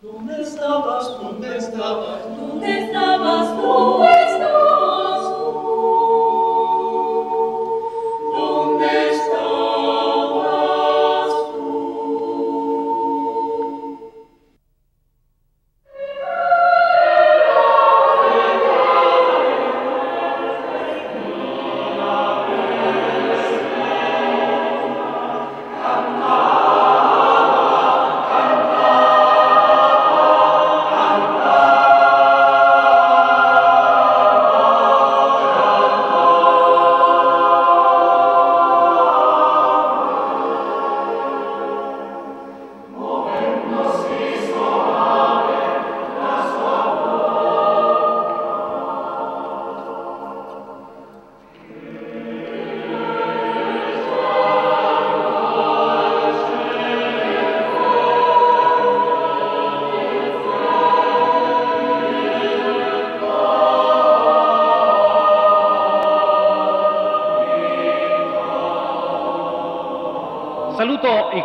Donde estabas? Donde estabas? Donde estabas? Donde estabas?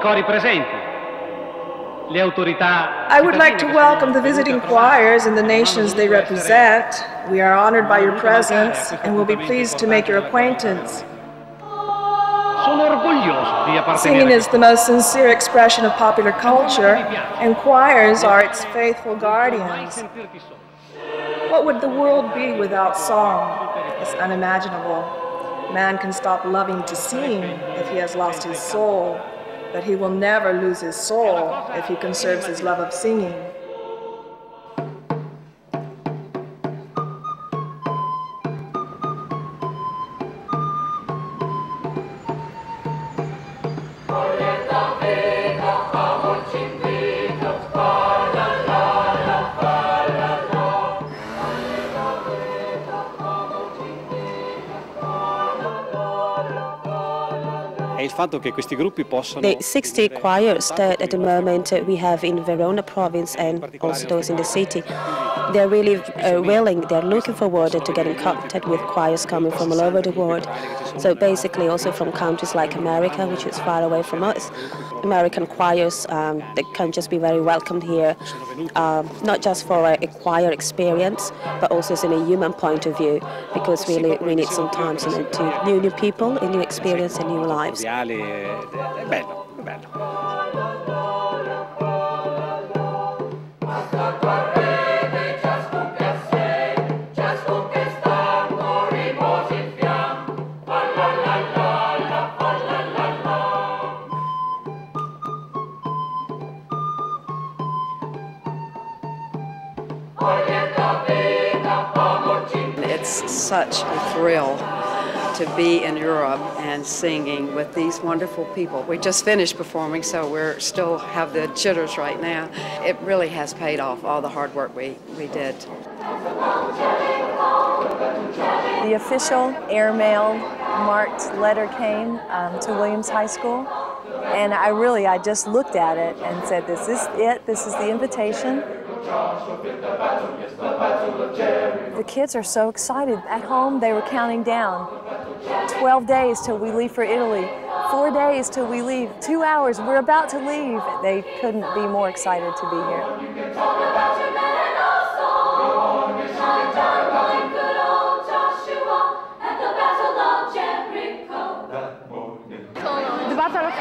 I cori presenti, le autorità. I would like to welcome the visiting choirs and the nations they represent. We are honored by your presence and will be pleased to make your acquaintance. Sono orgoglioso di Singing is the most sincere expression of popular culture, and choirs are its faithful guardians. What would the world be without song? It's unimaginable. Man can stop loving to sing if he has lost his soul, but he will never lose his soul if he conserves his love of singing. The 60 choirs that at the moment we have in Verona province and also those in the city, they're really uh, willing, they're looking forward to getting in contact with choirs coming from all over the world. So basically also from countries like America, which is far away from us. American choirs um, that can just be very welcomed here, um, not just for a, a choir experience, but also in a human point of view, because really we need sometimes you know, to new new people, a new experience, and new lives. Ideale, è è bello, bello. It's such a thrill to be in Europe and singing with these wonderful people. We just finished performing, so we're still have the jitters right now. It really has paid off all the hard work we, we did. The official airmail marked letter came um, to Williams High School, and I really I just looked at it and said, "This is it. This is the invitation." The kids are so excited. At home, they were counting down. 12 days till we leave for Italy. Four days till we leave. Two hours. We're about to leave. They couldn't be more excited to be here.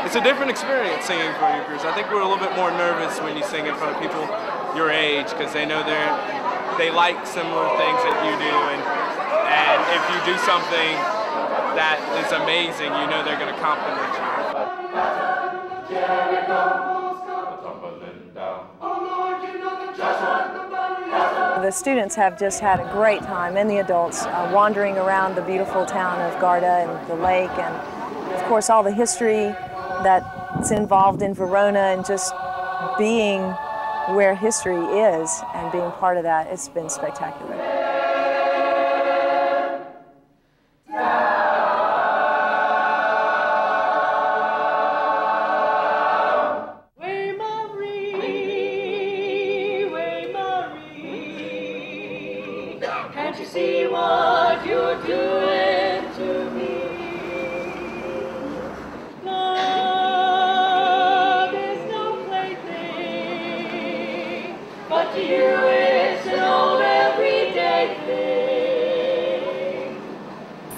It's a different experience singing for your peers. I think we're a little bit more nervous when you sing in front of people your age because they know they're they like similar things that you do, and and if you do something that is amazing, you know they're going to compliment you. The students have just had a great time, and the adults, uh, wandering around the beautiful town of Garda and the lake, and of course, all the history that's involved in Verona, and just being where history is and being part of that. It's been spectacular.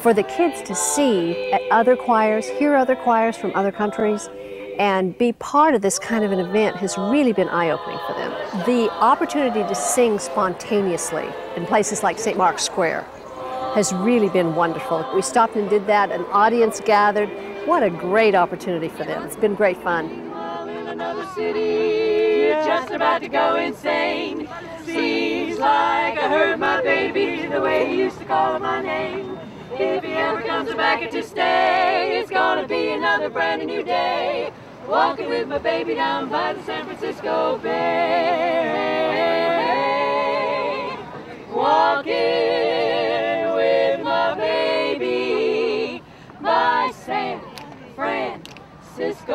For the kids to see at other choirs, hear other choirs from other countries, and be part of this kind of an event has really been eye-opening for them. The opportunity to sing spontaneously in places like St. Mark's Square has really been wonderful. We stopped and did that, an audience gathered. What a great opportunity for them. It's been great fun. city, just about to go insane. Seems like I heard my baby the way he used to call my name. If he ever comes back to stay, it's gonna be another brand new day. Walking with my baby down by the San Francisco Bay. Walking with my baby by San Francisco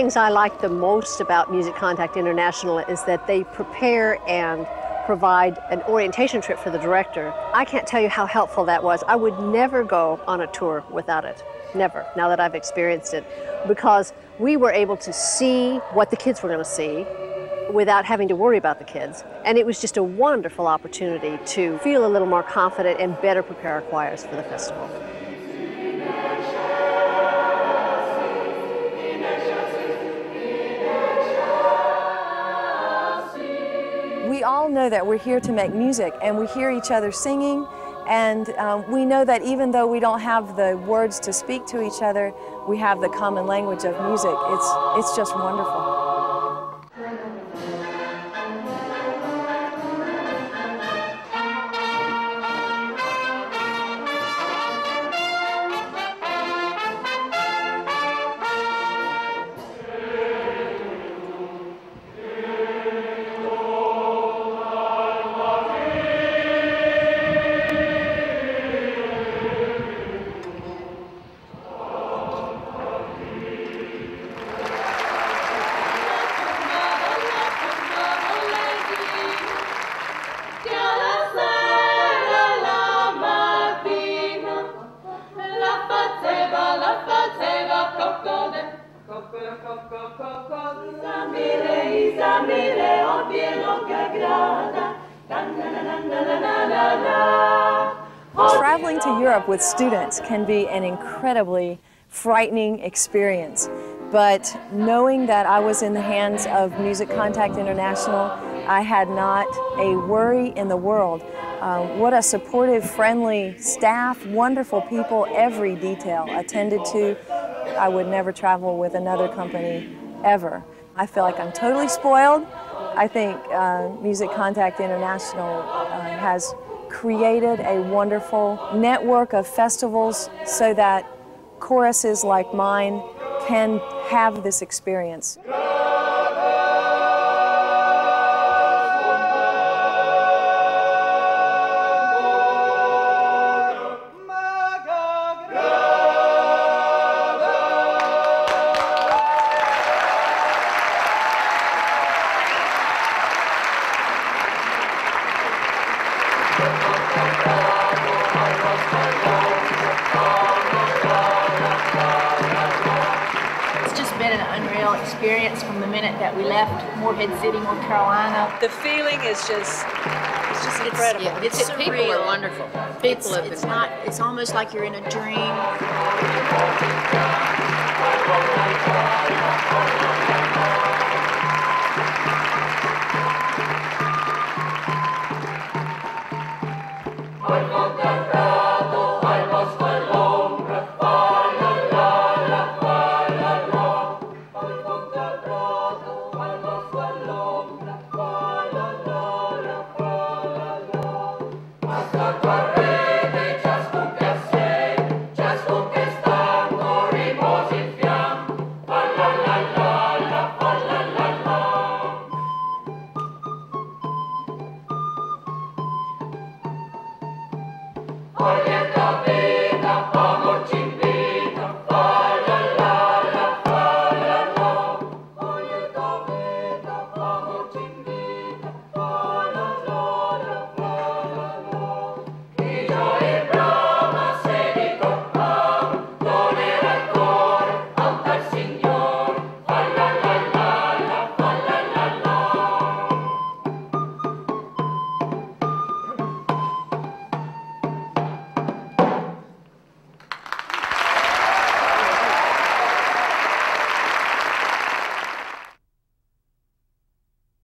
things I like the most about Music Contact International is that they prepare and provide an orientation trip for the director. I can't tell you how helpful that was. I would never go on a tour without it. Never, now that I've experienced it. Because we were able to see what the kids were going to see without having to worry about the kids. And it was just a wonderful opportunity to feel a little more confident and better prepare our choirs for the festival. Know that we're here to make music and we hear each other singing and um, we know that even though we don't have the words to speak to each other, we have the common language of music. It's, it's just wonderful. Europe with students can be an incredibly frightening experience, but knowing that I was in the hands of Music Contact International, I had not a worry in the world. Uh, what a supportive, friendly staff, wonderful people, every detail attended to. I would never travel with another company ever. I feel like I'm totally spoiled. I think uh, Music Contact International uh, has created a wonderful network of festivals so that choruses like mine can have this experience. experience from the minute that we left Morehead City, North Carolina. The feeling is just. It's just it's, incredible. Yeah, it's, it's people are wonderful. People it's, it's not—it's almost like you're in a dream.